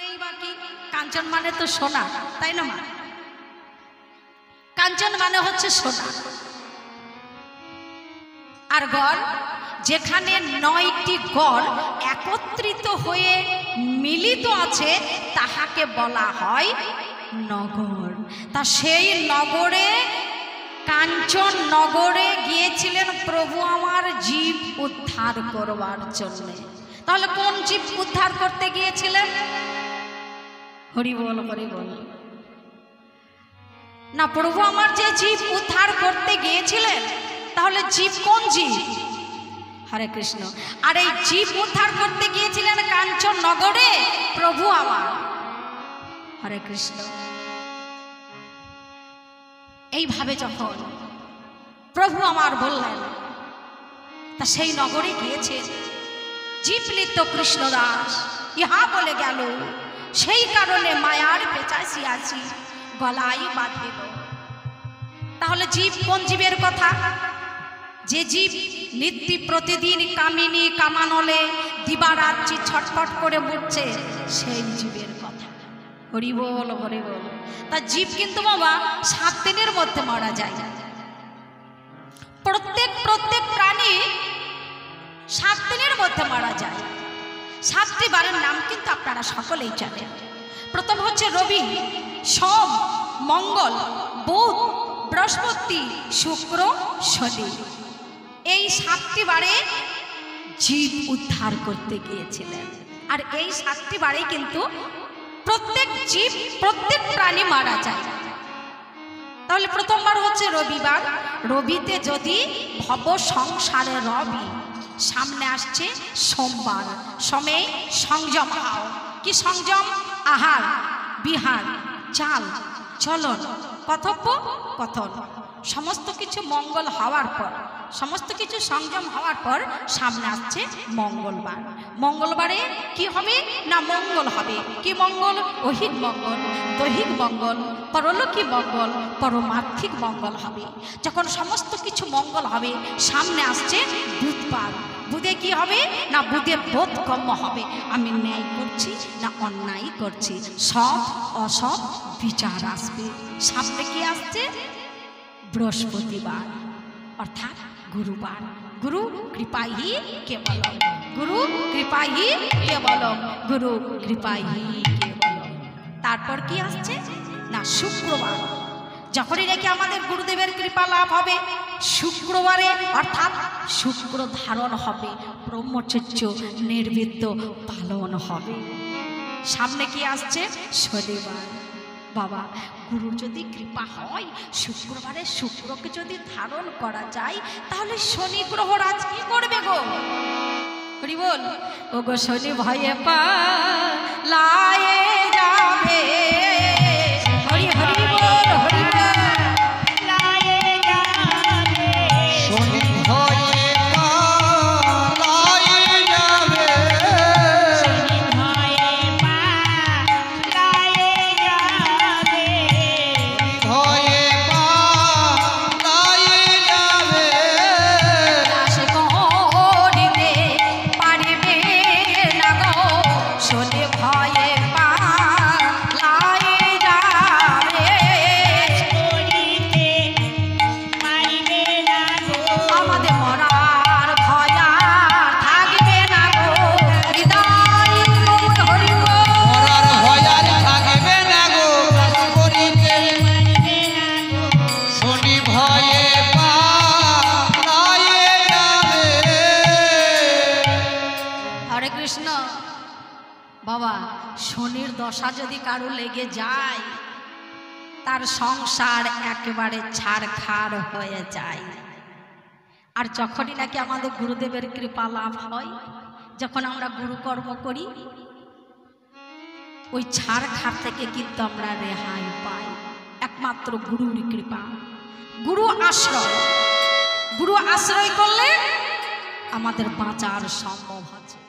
মানেই বাকি কাঞ্চন মানে তো সোনা, তাই না মা? কাঞ্চন মানে হচ্ছে সোনা। আর গড়? যেখানে নয়টি গড় একত্রিত হয়ে মিলিত আছে, তাহাকে বলা হয় নগর। তা সেই নগরে, কাঞ্চন নগরে গিয়েছিলেন প্রভু আমার জীব উদ্ধার করবার জন্য। তাহলে কোন জীব উদ্ধার করতে গিয়েছিলেন? হরি বল হরি বল। না প্রভু আমার যে জীব উদ্ধার করতে গিয়েছিলেন তাহলে জীব কোন জীব? হরে কৃষ্ণ। আর এই জীব উদ্ধার করতে গিয়েছিলেন কাঞ্চন নগরে প্রভু আমার। হরে কৃষ্ণ। এইভাবে যখন প্রভু আমার বললেন তা সেই নগরে গিয়েছে গিয়েছেন। জীবলিত কৃষ্ণদাস ইহা বলে গেল সেই কারণে মায়ার পেঁচাইছি আছি, গলায় বাঁধিল তাহলে জীব কোন জীবের কথা? যে জীব নিত্য প্রতিদিন কামিনী কামানলে দিবারাত্রি ছটফট করে মরছে সেই জীবের কথা। হরি বল হরি বল। তা জীব কিন্তু বাবা সাত দিনের মধ্যে মারা যায়। প্রত্যেক প্রত্যেক প্রাণী সাত দিনের মধ্যে মারা যায়। সাতটি বারের নাম কিন্তু আপনারা সকলেই জানেন। প্রথম হচ্ছে রবি, সোম, মঙ্গল, বুধ, বৃহস্পতি, শুক্র, শনি। এই সাতটি বারে জীব উদ্ধার করতে গিয়েছিলেন। আর এই সাতটি বারে কিন্তু প্রত্যেক জীব, প্রত্যেক প্রাণী মারা যায়। তাহলে প্রথমবার হচ্ছে রবিবার। রবিতে যদি ভব সংসারে রবি সামনে আসছে সোমবার। সমে সংযম হাও। কি সংযম? আহার বিহার চাল চলন কথব্য কথন সমস্ত কিছু মঙ্গল হওয়ার পর, সমস্ত কিছু সংযম হওয়ার পর সামনে আসছে মঙ্গলবার। মঙ্গলবারে কি হবে? না মঙ্গল হবে। কি মঙ্গল? অহিক মঙ্গল, দৈহিক মঙ্গল পরলোকী মঙ্গল, পরমার্থিক মঙ্গল হবে। যখন সমস্ত কিছু মঙ্গল হবে, সামনে আসছে বুধবার। বুধে কি হবে? না বুধে বোধগম্য হবে। আমি ন্যায় করছি, না অন্যায় করছি, সৎ, অসৎ বিচার আসবে। সামনে কি আসছে? বৃহস্পতিবার, অর্থাৎ গুরুবার। গুরু কৃপাহি কেবল গুরু কৃপাহি কেবল গুরু কৃপাহি কেবলম। তারপর কি আসছে? না, শুক্রবার। যখনই নাকি আমাদের গুরুদেবের কৃপা লাভ হবে, শুক্রবারে, অর্থাৎ শুক্র ধারণ হবে, ব্রহ্মচর্য নির্বৃত্ত পালন হবে। সামনে কি আসছে? শনিবার। বাবা, গুরুর যদি কৃপা হয়, শুক্রবারে শুক্রকে যদি ধারণ করা যায়, তাহলে শনি গ্রহ রাজ কি করবে গো? বল। ও গো শনি ভয়ে পা বাবা, শনির দশা যদি কারও লেগে যায়, তার সংসার একেবারে ছাড়খাড় হয়ে যায়। আর যখনই নাকি আমাদের গুরুদেবের কৃপা লাভ হয়, যখন আমরা গুরুকর্ম করি, ওই ছাড়খাড় থেকে কিন্তু আমরা রেহাই পাই। একমাত্র গুরুর কৃপা। গুরু আশ্রয়। গুরু আশ্রয় করলে আমাদের বাঁচার সম্ভব হয়